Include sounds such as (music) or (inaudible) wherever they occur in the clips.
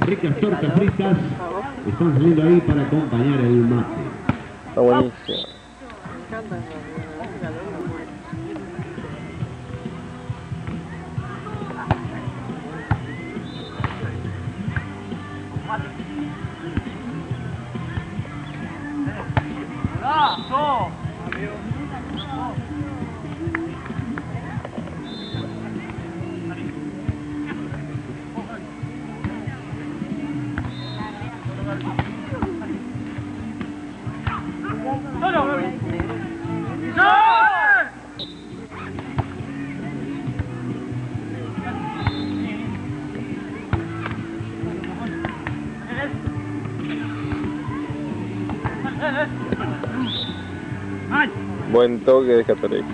ricas tortas fritas están saliendo ahí para acompañar el mate. Está buenísimo. Buen toque de Católica.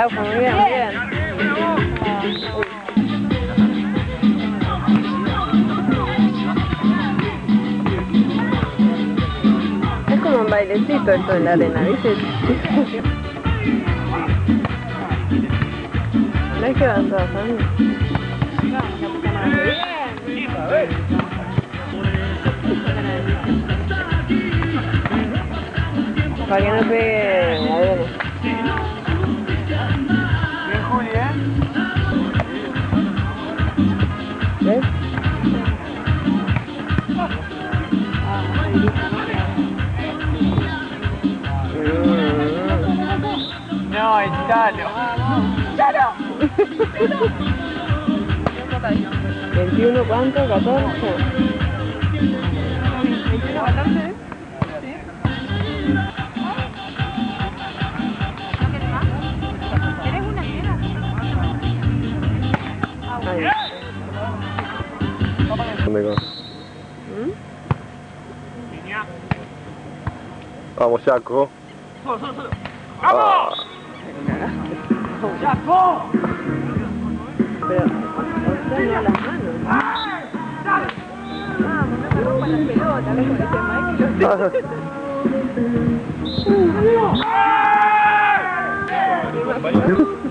Ah, muy bien, muy bien. Es como un bailecito esto en la arena, ¿viste? (laughs) No es que todas. Para que no pegue la arena. Bien, Juli, ¿eh? ¿Ves? No, es Chalo. 21, ¿cuánto? 14. Ahí. ¿Dónde con? ¿Mm? Vamos, Jaco. ¡Vamos! ¡Chaco! Pero, o sea, no a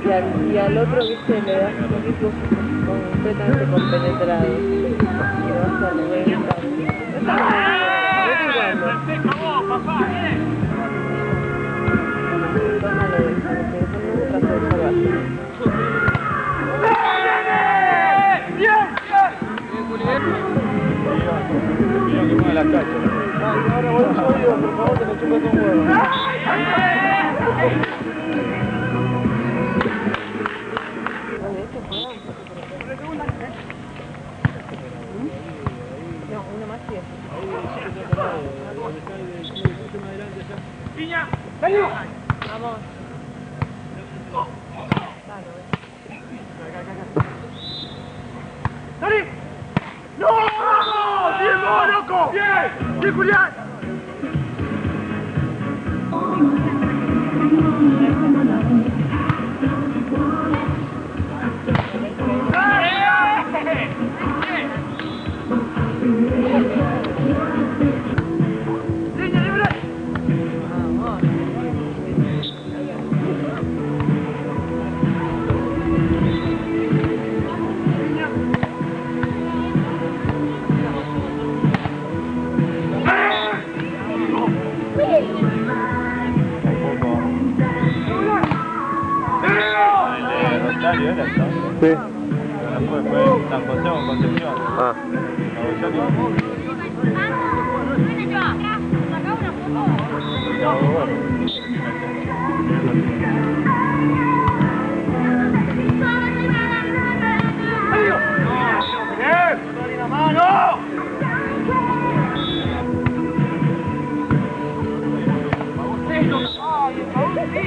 Y al, y al otro, viste, le das un poquito completamente compenetrado. Y vas a reventar. ¡Bien! Rosario era esto. Sí. Fue, fue San José o Concepción. Ah.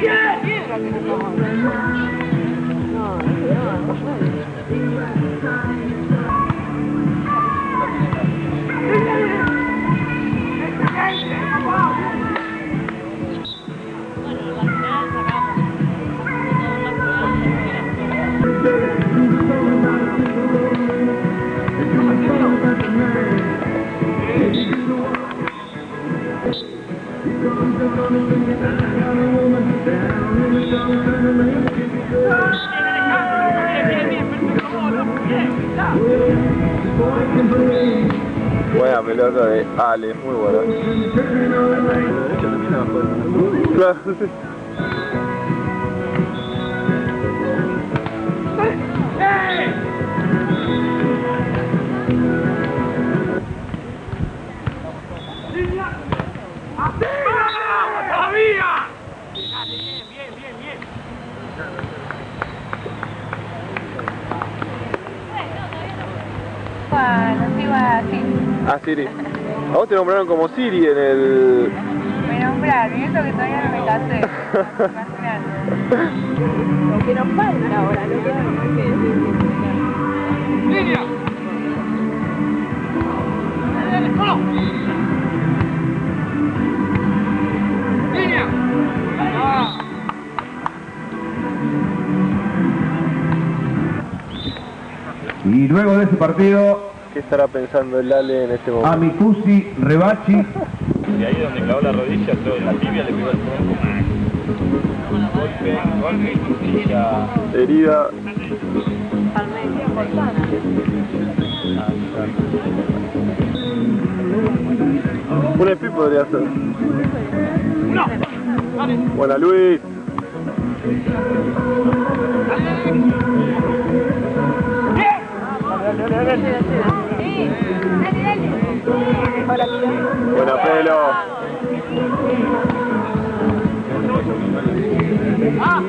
¡Bien! ¡La Be right Buena pelota de Ale, muy buena. Ah, Siri. A vos te nombraron como Siri en el... Me nombraron, y eso que todavía no me casé. Imagínate. Lo que nos falta ahora, que nos ¡Línea! ¡Dale, dale, solo! ¡Línea! ¡Ah! Y luego de ese partido, ¿Qué estará pensando el Ale en este momento? Amicusi Rebachi Y ahí donde clavó la rodilla, todo la tibia le pegó el tronco. Golpe, golpe. Herida. Palmería importante. Un EPI podría ser. ¡No! Buena Luis. Sí, dale, dale. Buena pelo. ¡Ah!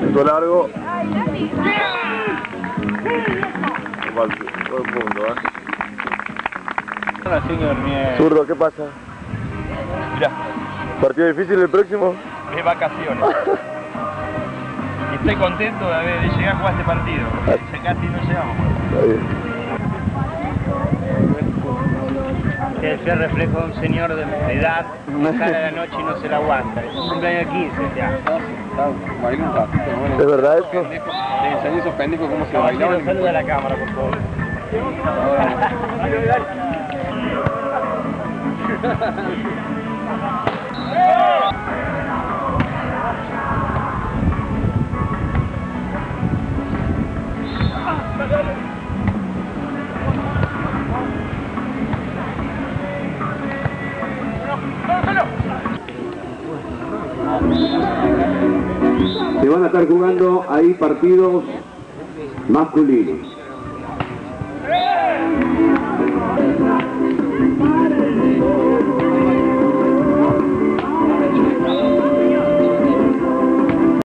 Punto largo. Ay, dale. Buen buen punto, ¿eh? Hola, señor Mier. Zurdo, ¿qué pasa? Mirá, ¿Partido difícil el próximo? es vacaciones. (laughs) Estoy contento de, haber, de llegar a jugar este partido. Casi no llegamos. Es el reflejo de un señor de de edad que sale a la noche y no se la aguanta. Es un cumpleaños de 15 ya. ¿Es verdad eso? Le enseñé esos pendejos cómo se bailaban. saluda a la cámara, por favor. (laughs) (laughs) se van a estar jugando ahí partidos masculinos.